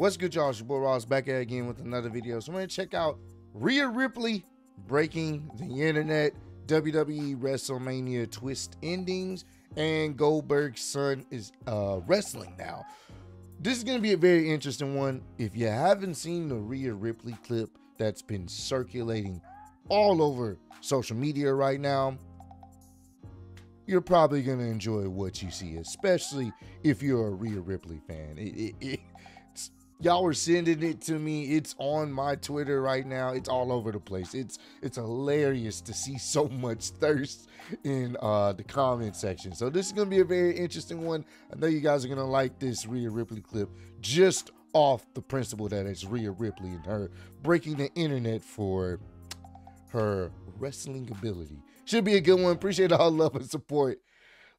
What's good, y'all? It's your boy Ross back at again with another video. So I'm gonna check out Rhea Ripley breaking the internet, WWE WrestleMania twist endings, and Goldberg's son is uh, wrestling now. This is gonna be a very interesting one. If you haven't seen the Rhea Ripley clip that's been circulating all over social media right now, you're probably gonna enjoy what you see, especially if you're a Rhea Ripley fan. It, it, it, y'all were sending it to me. It's on my Twitter right now. It's all over the place. It's it's hilarious to see so much thirst in uh, the comment section. So this is gonna be a very interesting one. I know you guys are gonna like this Rhea Ripley clip just off the principle that it's Rhea Ripley and her breaking the internet for her wrestling ability. Should be a good one. Appreciate all love and support.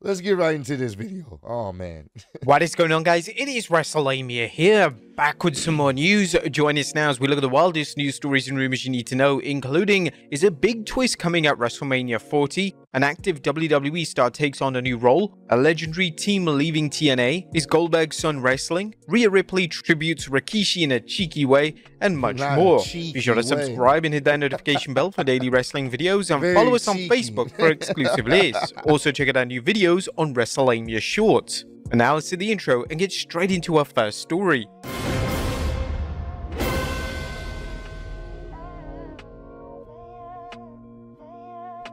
Let's get right into this video. Oh man. what is going on guys? It is WrestleLamia here, back with some more news. Join us now as we look at the wildest news stories and rumors you need to know, including is a big twist coming at WrestleMania 40, an active WWE star takes on a new role, a legendary team leaving TNA, is Goldberg's son wrestling, Rhea Ripley tributes Rikishi in a cheeky way, and much Not more. Be sure to subscribe way. and hit that notification bell for daily wrestling videos and Very follow us on. Facebook for exclusive lists. Also check out our new videos videos on WrestleLamia Shorts. And now let's do the intro and get straight into our first story.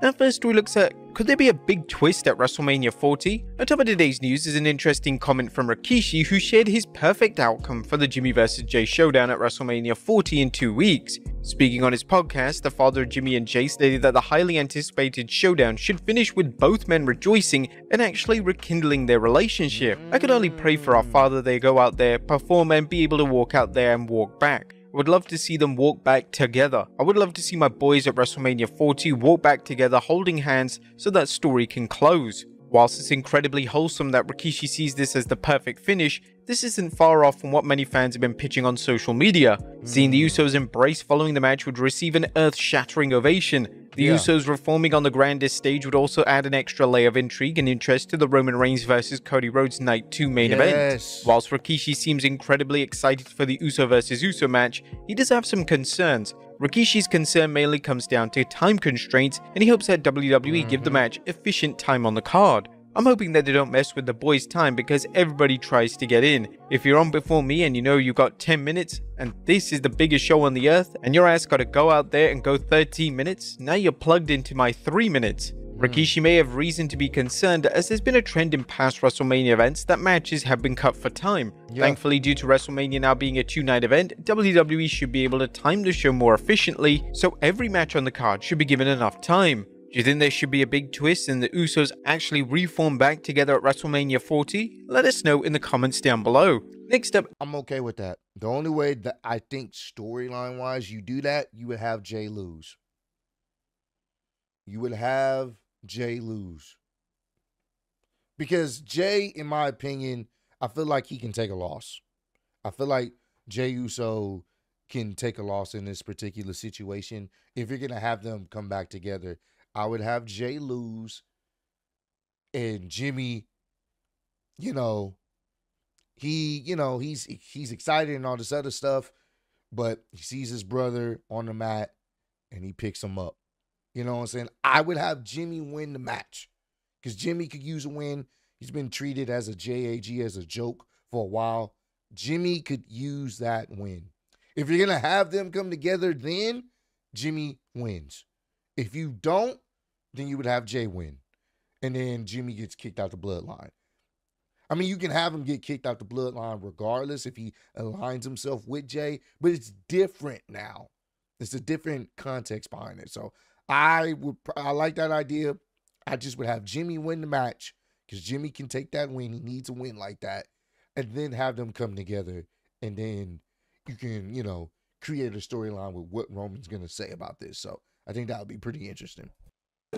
Our first we looks at could there be a big twist at WrestleMania 40? On top of today's news is an interesting comment from Rikishi who shared his perfect outcome for the Jimmy vs. Jay showdown at WrestleMania 40 in two weeks. Speaking on his podcast, the father of Jimmy and Jay stated that the highly anticipated showdown should finish with both men rejoicing and actually rekindling their relationship. I could only pray for our father they go out there, perform and be able to walk out there and walk back. Would love to see them walk back together. I would love to see my boys at WrestleMania 40 walk back together holding hands so that story can close. Whilst it's incredibly wholesome that Rikishi sees this as the perfect finish, this isn't far off from what many fans have been pitching on social media. Seeing the Usos embrace following the match would receive an earth-shattering ovation, the yeah. Usos reforming on the grandest stage would also add an extra layer of intrigue and interest to the Roman Reigns versus Cody Rhodes Night 2 main yes. event. Whilst Rikishi seems incredibly excited for the Uso versus Uso match, he does have some concerns. Rikishi's concern mainly comes down to time constraints, and he hopes that WWE mm -hmm. give the mm-hmm. match efficient time on the card. I'm hoping that they don't mess with the boys' time because everybody tries to get in. If you're on before me and you know you got 10 minutes and this is the biggest show on the earth and your ass got to go out there and go 13 minutes, now you're plugged into my 3 minutes. Hmm. Rikishi may have reason to be concerned as there's been a trend in past WrestleMania events that matches have been cut for time. Yeah. Thankfully, due to WrestleMania now being a two-night event, WWE should be able to time the show more efficiently, so every match on the card should be given enough time. Do you think there should be a big twist and the Usos actually reform back together at WrestleMania 40? Let us know in the comments down below. Next up, I'm okay with that. The only way that I think storyline wise you do that, you would have Jay lose. You would have Jay lose. Because Jay, in my opinion, I feel like he can take a loss. I feel like Jay Uso can take a loss in this particular situation if you're going to have them come back together I would have Jay lose and Jimmy, you know, he, you know, he's he's excited and all this other stuff, but he sees his brother on the mat and he picks him up. You know what I'm saying? I would have Jimmy win the match because Jimmy could use a win. He's been treated as a JAG, as a joke for a while. Jimmy could use that win. If you're going to have them come together, then Jimmy wins. If you don't, then you would have Jay win. And then Jimmy gets kicked out the bloodline. I mean, you can have him get kicked out the bloodline regardless if he aligns himself with Jay, but it's different now. It's a different context behind it. So I would I like that idea. I just would have Jimmy win the match because Jimmy can take that win. He needs a win like that. And then have them come together. And then you can, you know, create a storyline with what Roman's gonna say about this. So I think that would be pretty interesting.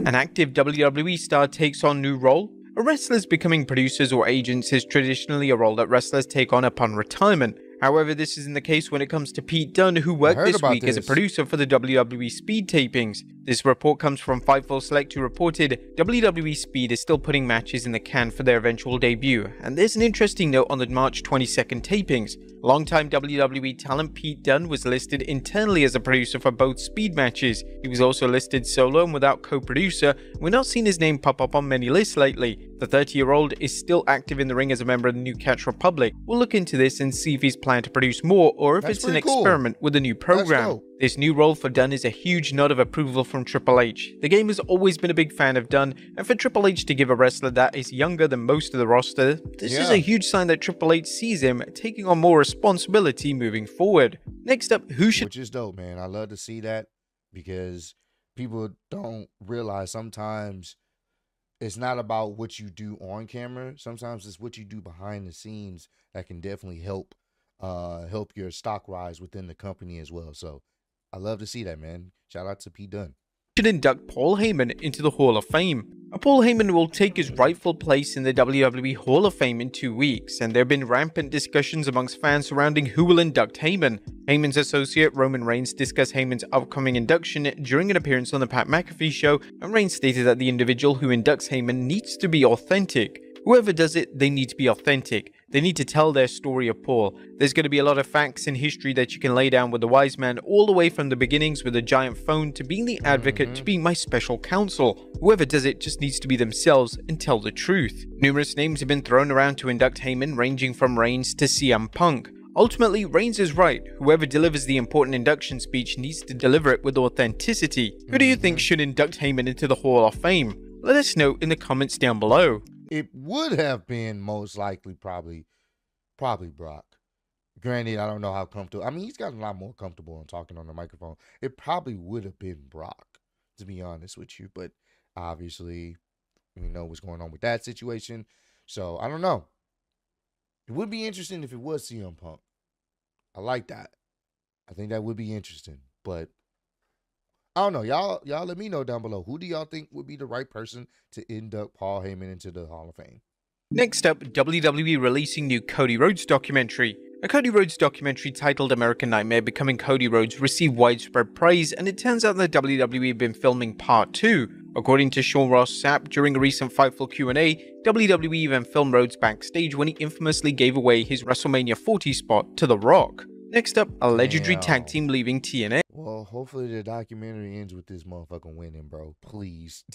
An active WWE star takes on new role. A wrestler's becoming producers or agents is traditionally a role that wrestlers take on upon retirement. However, this isn't the case when it comes to Pete Dunne, who worked this week this. as a producer for the WWE Speed tapings. This report comes from Fightful Select who reported WWE Speed is still putting matches in the can for their eventual debut, and there's an interesting note on the March 22nd tapings. Longtime WWE talent Pete Dunne was listed internally as a producer for both Speed matches. He was also listed solo and without co-producer. We're not seeing his name pop up on many lists lately. The 30-year-old is still active in the ring as a member of the New Catch Republic. We'll look into this and see if he's planned to produce more or if That's it's an cool. experiment with a new program. This new role for Dunne is a huge nod of approval from Triple H. The game has always been a big fan of Dunne, and for Triple H to give a wrestler that is younger than most of the roster, this is a huge sign that Triple H sees him taking on more responsibility moving forward. Next up, who should which is dope, man. I love to see that because people don't realize sometimes it's not about what you do on camera. Sometimes it's what you do behind the scenes that can definitely help uh help your stock rise within the company as well. So I love to see that, man. Shout out to P Dunne. Should induct Paul Heyman into the Hall of Fame. Paul Heyman will take his rightful place in the WWE Hall of Fame in two weeks, and there have been rampant discussions amongst fans surrounding who will induct Heyman. Heyman's associate Roman Reigns discussed Heyman's upcoming induction during an appearance on the Pat McAfee show, and Reigns stated that the individual who inducts Heyman needs to be authentic. Whoever does it, they need to be authentic. They need to tell their story of Paul. There's going to be a lot of facts in history that you can lay down with the wise man, all the way from the beginnings with a giant phone to being the advocate to mm-hmm. being my special counsel. Whoever does it just needs to be themselves and tell the truth. Numerous names have been thrown around to induct Heyman, ranging from Reigns to CM Punk. Ultimately, Reigns is right. Whoever delivers the important induction speech needs to deliver it with authenticity. Who do you think mm-hmm. should induct Heyman into the Hall of Fame? Let us know in the comments down below. It would have been most likely probably probably Brock. Granted, I don't know how comfortable. I mean, he's gotten a lot more comfortable on talking on the microphone. It probably would have been Brock, to be honest with you. But obviously, we know what's going on with that situation. So I don't know. It would be interesting if it was CM Punk. I like that. I think that would be interesting. But I don't know. Y'all, y'all let me know down below. Who do y'all think would be the right person to induct Paul Heyman into the Hall of Fame? Next up, WWE releasing new Cody Rhodes documentary. A Cody Rhodes documentary titled American Nightmare Becoming Cody Rhodes received widespread praise, and it turns out that WWE have been filming part 2. According to Sean Ross Sapp, during a recent Fightful Q&A, WWE even filmed Rhodes backstage when he infamously gave away his WrestleMania 40 spot to The Rock. Next up, a legendary tag team leaving TNA. Well, hopefully the documentary ends with this motherfucker winning, bro. Please.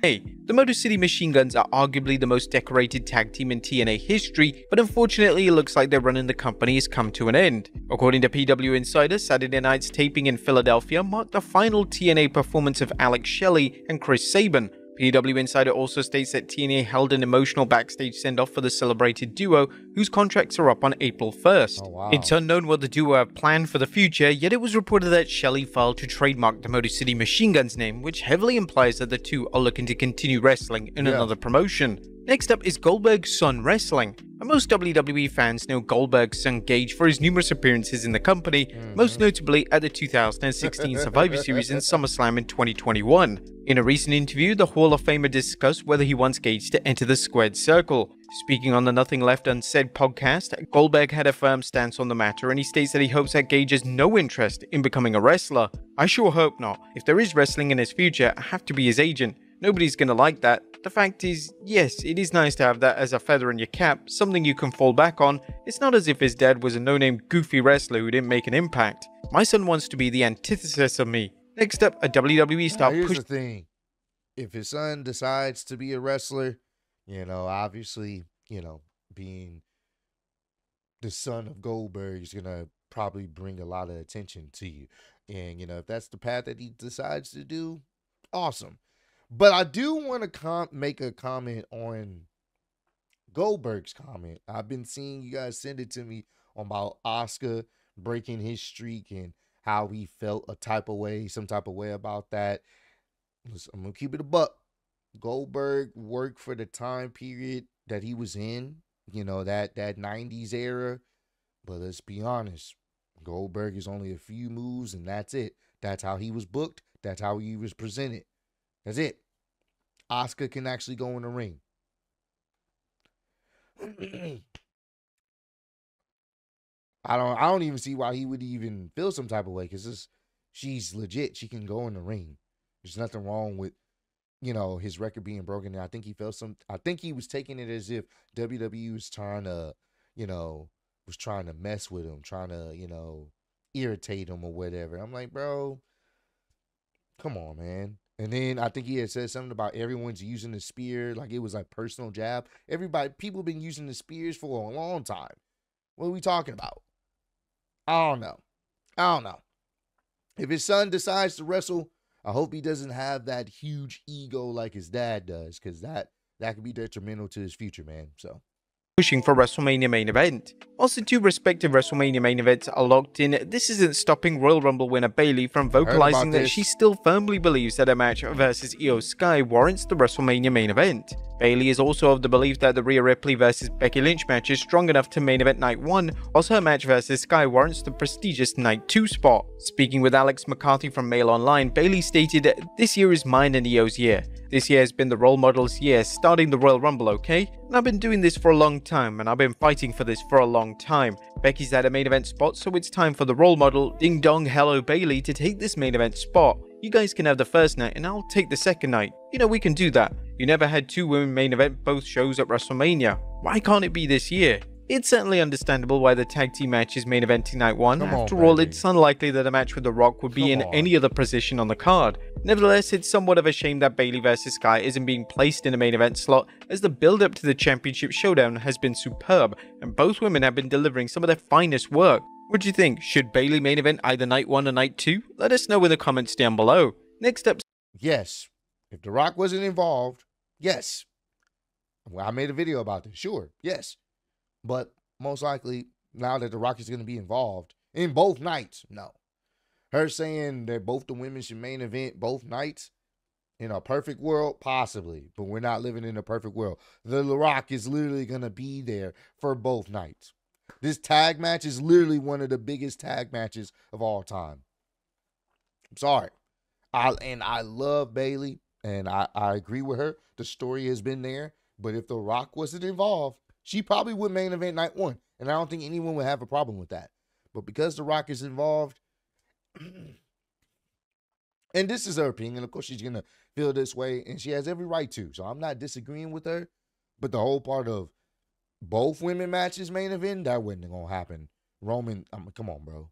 Hey, the Motor City Machine Guns are arguably the most decorated tag team in TNA history, but unfortunately it looks like their run in the company has come to an end. According to PW Insider, Saturday night's taping in Philadelphia marked the final TNA performance of Alex Shelley and Chris Sabin. PW Insider also states that TNA held an emotional backstage send-off for the celebrated duo, whose contracts are up on April 1st. Oh, wow. It's unknown what the duo have planned for the future, yet it was reported that Shelley filed to trademark the Motor City Machine Guns name, which heavily implies that the two are looking to continue wrestling in Yeah. another promotion. Next up is Goldberg's son wrestling. And most WWE fans know Goldberg's son Gage for his numerous appearances in the company, mm-hmm. most notably at the 2016 Survivor Series and SummerSlam in 2021. In a recent interview, the Hall of Famer discussed whether he wants Gage to enter the squared circle. Speaking on the Nothing Left Unsaid podcast, Goldberg had a firm stance on the matter and he states that he hopes that Gage has no interest in becoming a wrestler. I sure hope not. If there is wrestling in his future, I have to be his agent. Nobody's gonna like that. The fact is, yes, it is nice to have that as a feather in your cap, something you can fall back on. It's not as if his dad was a no name goofy wrestler who didn't make an impact. My son wants to be the antithesis of me. Next up, a WWE Now, star here's push the thing. If his son decides to be a wrestler, you know, obviously, you know, being the son of Goldberg is gonna probably bring a lot of attention to you. And you know, if that's the path that he decides to do, awesome. But I do want to com- make a comment on Goldberg's comment. I've been seeing you guys send it to me about Asuka breaking his streak and how he felt a type of way, some type of way about that. I'm gonna keep it a buck. Goldberg worked for the time period that he was in, you know, that that 90s era. But let's be honest, Goldberg is only a few moves and that's it. That's how he was booked. That's how he was presented. That's it. Asuka can actually go in the ring. I don't I don't even see why he would even feel some type of way because this she's legit. She can go in the ring. There's nothing wrong with you know his record being broken. And I think he felt some. I think he was taking it as if WWE was trying to, you know, was trying to mess with him, trying to you know irritate him or whatever. I'm like, bro, come on, man. And then I think he had said something about everyone's using the spear, like it was like personal jab. Everybody, people been using the spears for a long time. What are we talking about? I don't know. I don't know. If his son decides to wrestle, I hope he doesn't have that huge ego like his dad does, because that that could be detrimental to his future, man. So pushing for WrestleMania main event. Whilst the two respective WrestleMania main events are locked in, this isn't stopping Royal Rumble winner Bayley from vocalizing that she still firmly believes that a match versus Iyo Sky warrants the WrestleMania main event. Bayley is also of the belief that the Rhea Ripley versus Becky Lynch match is strong enough to main event night 1, whilst her match versus Sky warrants the prestigious night 2 spot. Speaking with Alex McCarthy from Mail Online, Bayley stated, This year is mine and Iyo's year. This year has been the role model's year, starting the Royal Rumble, okay? And I've been doing this for a long time, and I've been fighting for this for a long time. Becky's at a main event spot, so it's time for the role model, Ding Dong Hello Bayley, to take this main event spot. You guys can have the first night, and I'll take the second night. You know, we can do that. You never had two women main event both shows at WrestleMania. Why can't it be this year? It's certainly understandable why the tag team match is main eventing night one. Come After on, all, it's unlikely that a match with The Rock would be Come in on. any other position on the card. Nevertheless, it's somewhat of a shame that Bayley vs Sky isn't being placed in a main event slot, as the build up to the championship showdown has been superb, and both women have been delivering some of their finest work. What do you think? Should Bayley main event either night one or night two? Let us know in the comments down below. Next up. Yes. If The Rock wasn't involved, yes. Well, I made a video about this. Sure. Yes. But most likely, now that the Rockets are going to be involved in both nights, no. Her saying that both the women should main event both nights in a perfect world, possibly, but we're not living in a perfect world. The Rock is literally going to be there for both nights. This tag match is literally one of the biggest tag matches of all time. I'm sorry. I and I love Bayley and I, I agree with her. The story has been there. But if The Rock wasn't involved, she probably would main event night one. And I don't think anyone would have a problem with that. But because The Rock is involved, and this is her opinion, of course, she's to feel this way, and she has every right to. So I'm not disagreeing with her. But the whole part of both women matches main event, that wasn't to happen. Roman, I mean, come on, bro.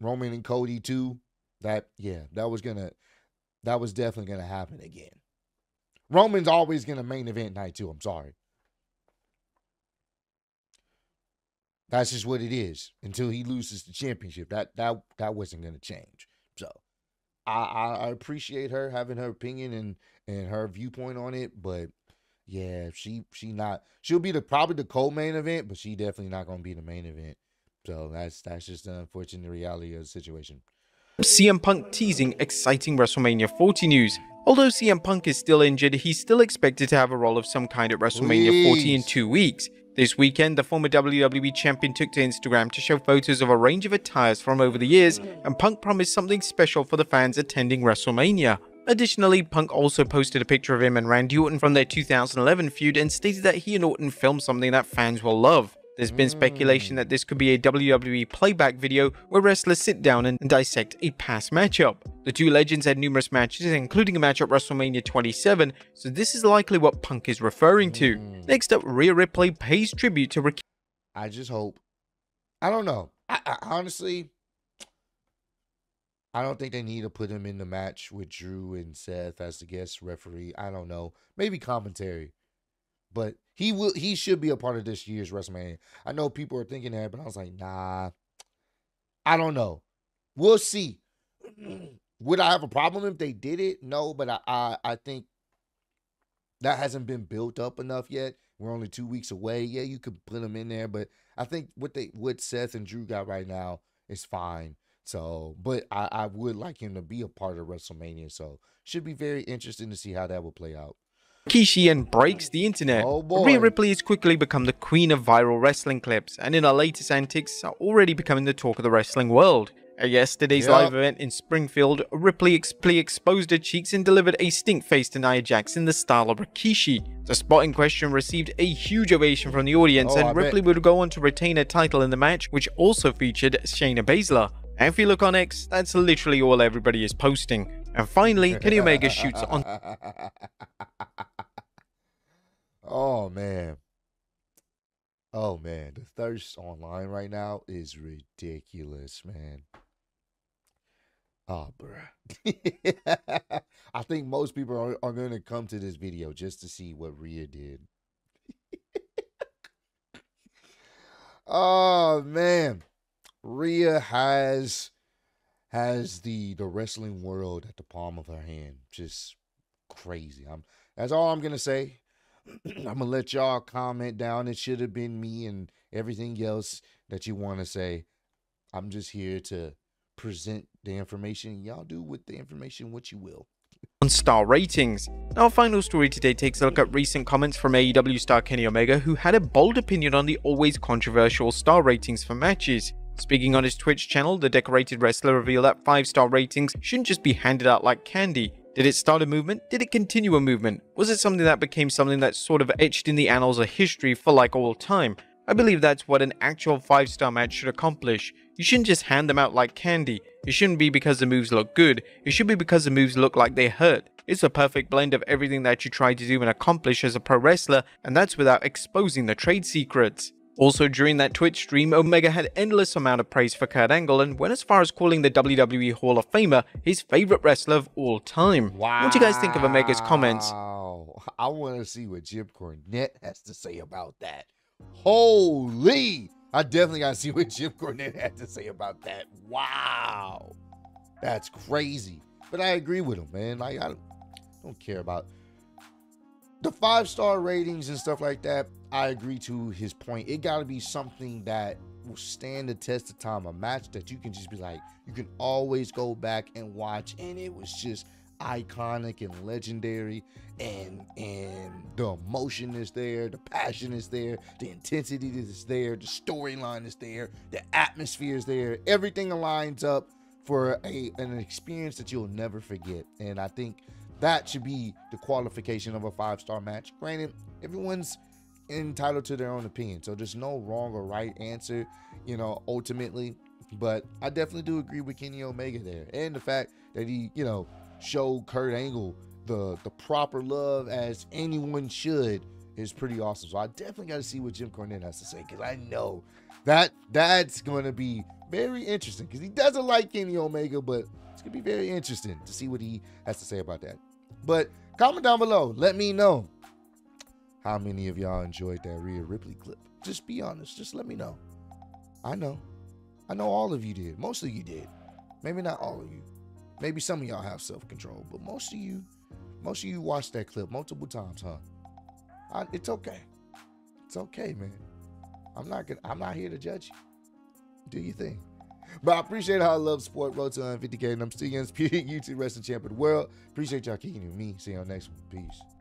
Roman and Cody, too. That, yeah, that was to, that was definitely to happen again. Roman's always to main event night, too. I'm sorry. That's just what it is until he loses the championship. That that that wasn't going to change. So I, I appreciate her having her opinion and and her viewpoint on it, but yeah, she she not she'll be the probably the co-main event, but she definitely not going to be the main event. So that's that's just the unfortunate reality of the situation. CM Punk teasing exciting WrestleMania 40 news. Although CM Punk is still injured, he's still expected to have a role of some kind at WrestleMania Please. 40 in two weeks. This weekend, the former WWE champion took to Instagram to show photos of a range of attires from over the years, and Punk promised something special for the fans attending WrestleMania. Additionally, Punk also posted a picture of him and Randy Orton from their 2011 feud and stated that he and Orton filmed something that fans will love. There's been speculation that this could be a WWE playback video where wrestlers sit down and dissect a past matchup. The two legends had numerous matches, including a match at WrestleMania 27, so this is likely what Punk is referring to. Mm. Next up, Rhea Ripley pays tribute to Ricky. I just hope. I don't know. I, I, honestly, I don't think they need to put him in the match with Drew and Seth as the guest referee. I don't know. Maybe commentary. But he will he should be a part of this year's WrestleMania. I know people are thinking that, but I was like, nah. I don't know. We'll see. Would I have a problem if they did it? No, but I, I I think that hasn't been built up enough yet. We're only two weeks away. Yeah, you could put them in there, but I think what they what Seth and Drew got right now is fine. So, but I, I would like him to be a part of WrestleMania. So, should be very interesting to see how that will play out. Kishian breaks the internet. Oh Rhea Ripley has quickly become the queen of viral wrestling clips, and in her latest antics are already becoming the talk of the wrestling world. At yesterday's yep. live event in Springfield, Ripley exposed her cheeks and delivered a stink face to Nia Jax in the style of Rikishi. The spot in question received a huge ovation from the audience, oh, and I Ripley bet. would go on to retain her title in the match, which also featured Shayna Baszler. And if you look on X, that's literally all everybody is posting. And finally, Kenny Omega shoots on. oh man. Oh man, the thirst online right now is ridiculous, man. Oh, bruh. I think most people are, are going to come to this video just to see what Rhea did. oh man, Rhea has has the the wrestling world at the palm of her hand. Just crazy. I'm that's all I'm gonna say. I'm gonna let y'all comment down. It should have been me and everything else that you want to say. I'm just here to present the information. Y'all do with the information what you will. On star ratings. Our final story today takes a look at recent comments from AEW star Kenny Omega, who had a bold opinion on the always controversial star ratings for matches. Speaking on his Twitch channel, the decorated wrestler revealed that 5-star ratings shouldn't just be handed out like candy. Did it start a movement? Did it continue a movement? Was it something that became something that's sort of etched in the annals of history for like all time? I believe that's what an actual 5-star match should accomplish. You shouldn't just hand them out like candy. It shouldn't be because the moves look good. It should be because the moves look like they hurt. It's a perfect blend of everything that you try to do and accomplish as a pro wrestler, and that's without exposing the trade secrets. Also during that Twitch stream, Omega had endless amount of praise for Kurt Angle and went as far as calling the WWE Hall of Famer his favorite wrestler of all time. Wow. What do you guys think of Omega's comments? I want to see what Jim Cornette has to say about that. Holy! I definitely got to see what Jim Cornette had to say about that. Wow. That's crazy. But I agree with him, man. Like, I don't care about the five star ratings and stuff like that. I agree to his point. It got to be something that will stand the test of time. A match that you can just be like, you can always go back and watch. And it was just iconic and legendary and and the emotion is there the passion is there the intensity is there the storyline is there the atmosphere is there everything aligns up for a an experience that you'll never forget and i think that should be the qualification of a five star match granted everyone's entitled to their own opinion so there's no wrong or right answer you know ultimately but i definitely do agree with kenny omega there and the fact that he you know showed Kurt Angle the the proper love as anyone should is pretty awesome. So I definitely got to see what Jim Cornette has to say because I know that that's going to be very interesting because he doesn't like Kenny Omega, but it's going to be very interesting to see what he has to say about that. But comment down below. Let me know how many of y'all enjoyed that Rhea Ripley clip. Just be honest. Just let me know. I know. I know all of you did. Most of you did. Maybe not all of you. Maybe some of y'all have self-control, but most of you, most of you watched that clip multiple times, huh? I, it's okay. It's okay, man. I'm not gonna. I'm not here to judge you. Do your thing. But I appreciate how I love sport. Road to 150k, and I'm still against YouTube wrestling champ of the world. Appreciate y'all kicking with me. See y'all next one. Peace.